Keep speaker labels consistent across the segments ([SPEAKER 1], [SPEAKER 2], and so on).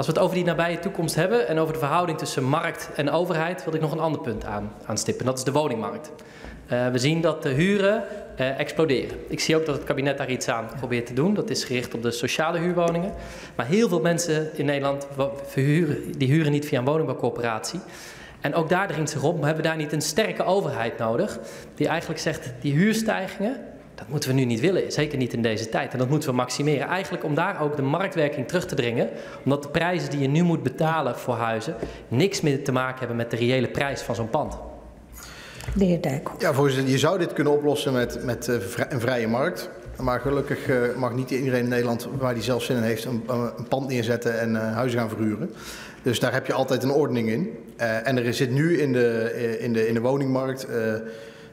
[SPEAKER 1] Als we het over die nabije toekomst hebben en over de verhouding tussen markt en overheid, wil ik nog een ander punt aan, aanstippen. Dat is de woningmarkt. Uh, we zien dat de huren uh, exploderen. Ik zie ook dat het kabinet daar iets aan probeert te doen. Dat is gericht op de sociale huurwoningen. Maar heel veel mensen in Nederland verhuren, die huren niet via een woningbouwcorporatie. En ook daar dringt zich op, we hebben daar niet een sterke overheid nodig, die eigenlijk zegt, die huurstijgingen, dat moeten we nu niet willen, zeker niet in deze tijd. En dat moeten we maximeren. Eigenlijk om daar ook de marktwerking terug te dringen, omdat de prijzen die je nu moet betalen voor huizen niks meer te maken hebben met de reële prijs van zo'n pand.
[SPEAKER 2] De heer Dijk.
[SPEAKER 3] Ja, voorzitter, je zou dit kunnen oplossen met, met eh, een vrije markt. Maar gelukkig uh, mag niet iedereen in Nederland, waar die zelf zin in heeft, een, een pand neerzetten en huizen gaan verhuren. Dus daar heb je altijd een ordening in. En er zit nu in de, in de, in de woningmarkt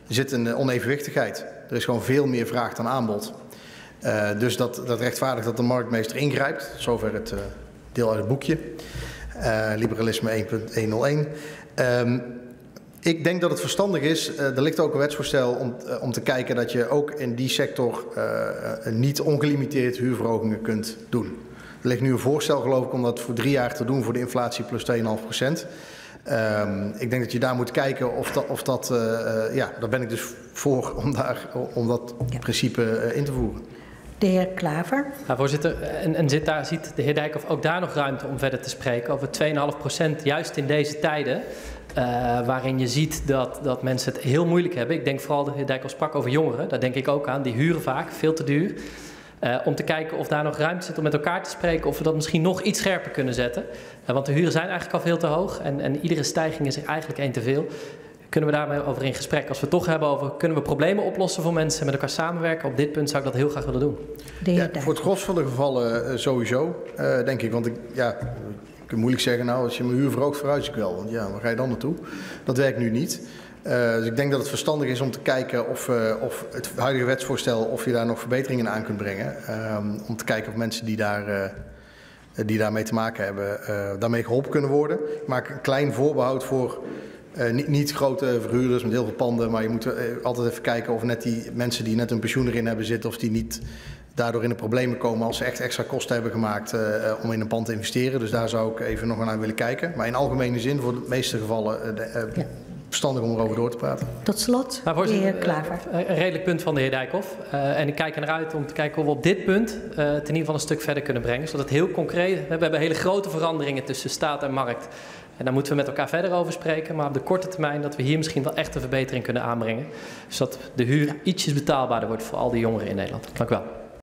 [SPEAKER 3] zit een onevenwichtigheid. Er is gewoon veel meer vraag dan aanbod. dus dat, dat rechtvaardigt dat de marktmeester ingrijpt. Zover het deel uit het boekje. liberalisme 1.101. Um, ik denk dat het verstandig is, er ligt ook een wetsvoorstel om, om te kijken dat je ook in die sector niet ongelimiteerd huurverhogingen kunt doen. Er ligt nu een voorstel geloof ik om dat voor drie jaar te doen voor de inflatie plus 2,5 procent. Um, ik denk dat je daar moet kijken of dat, of dat ja, daar ben ik dus voor om, daar, om dat ja. principe in te voeren.
[SPEAKER 2] De heer Klaver.
[SPEAKER 1] Ja, voorzitter, en, en zit daar, ziet de heer Dijkhoff ook daar nog ruimte om verder te spreken over 2,5 procent, juist in deze tijden? Uh, waarin je ziet dat, dat mensen het heel moeilijk hebben. Ik denk vooral, de heer Dijkhoff sprak over jongeren, daar denk ik ook aan. Die huren vaak, veel te duur. Uh, om te kijken of daar nog ruimte zit om met elkaar te spreken, of we dat misschien nog iets scherper kunnen zetten. Uh, want de huren zijn eigenlijk al veel te hoog en, en iedere stijging is eigenlijk één te veel. Kunnen we daarmee over in gesprek? Als we het toch hebben over kunnen we problemen oplossen voor mensen en met elkaar samenwerken? Op dit punt zou ik dat heel graag willen doen.
[SPEAKER 3] Ja, voor het gros van de gevallen sowieso, denk ik. Want ik, ja, je kunt moeilijk zeggen, nou, als je mijn huur verhoogt, verhuis ik wel. Want ja, waar ga je dan naartoe? Dat werkt nu niet. Uh, dus ik denk dat het verstandig is om te kijken of, uh, of het huidige wetsvoorstel, of je daar nog verbeteringen aan kunt brengen. Uh, om te kijken of mensen die, daar, eh, die daarmee te maken hebben, daarmee geholpen kunnen worden. Ik maak een klein voorbehoud voor niet, niet, grote verhuurders met heel veel panden, maar je moet altijd even kijken of net die mensen die net een pensioen erin hebben zitten, of die niet daardoor in de problemen komen als ze echt extra kosten hebben gemaakt om in een pand te investeren. Dus daar zou ik even nog naar willen kijken. Maar in algemene zin, voor de meeste gevallen, ja. Verstandig om erover door te praten.
[SPEAKER 2] Tot slot, nou, de heer Klaver.
[SPEAKER 1] Een redelijk punt van de heer Dijkhoff. en ik kijk er naar uit om te kijken of we op dit punt het in ieder geval een stuk verder kunnen brengen. Zodat het heel concreet, we hebben hele grote veranderingen tussen staat en markt. En daar moeten we met elkaar verder over spreken. Maar op de korte termijn dat we hier misschien wel echt een verbetering kunnen aanbrengen. Zodat de huur ietsjes betaalbaarder wordt voor al die jongeren in Nederland. Dank u wel.